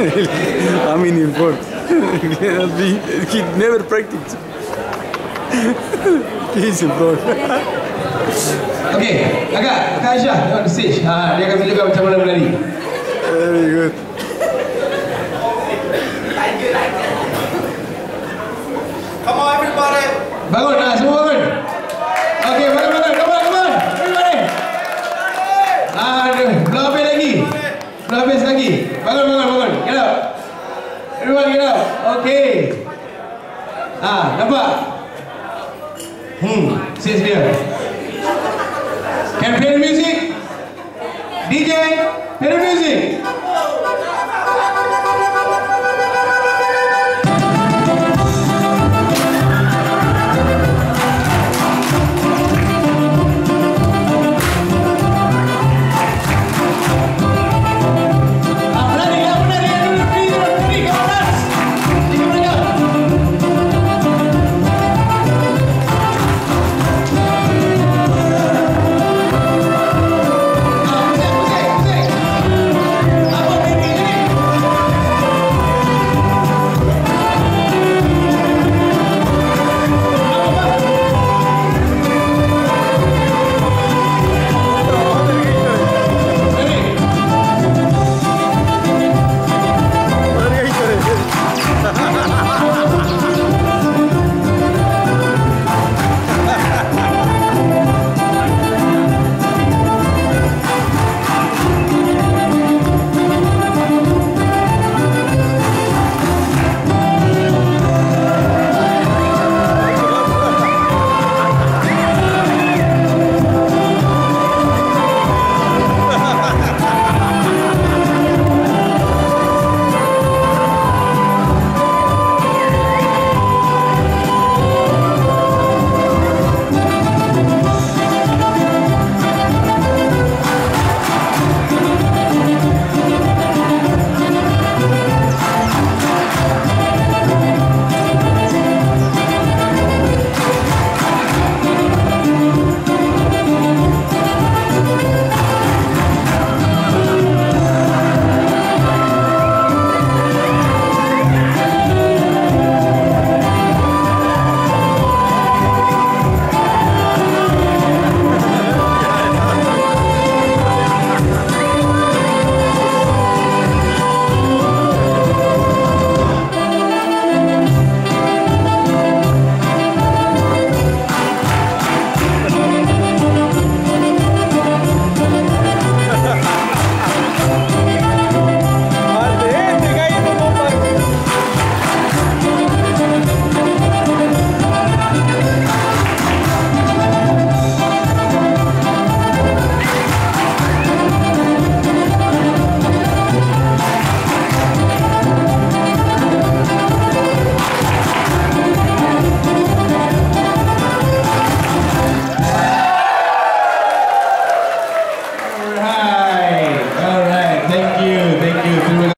I'm in import. he never practiced. He's import. Okey, Kakak, Kakak Aisyah on the stage. Ha, dia akan tunjukkan macam mana berlari. Very good. Bangun, ha, semua bangun. Belum habis lagi. Bangun, bangun, bangun. Get up. Everyone get up. Okey. Ah, nampak? Hmm, sit dia.